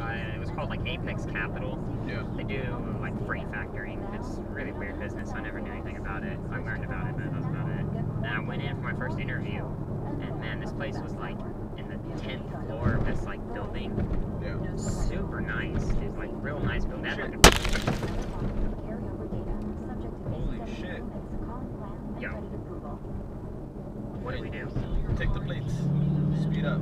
Uh, it was called like Apex Capital. Yeah. They do like freight factoring. It's really weird business. I never knew anything about it. I learned about it, but that was about it. And I went in for my first interview, and man, this place was like in the 10th floor of this like building. Yeah. Super nice. It's like real nice building. Holy shit. Yo. What do we do? Take the plates. Speed up.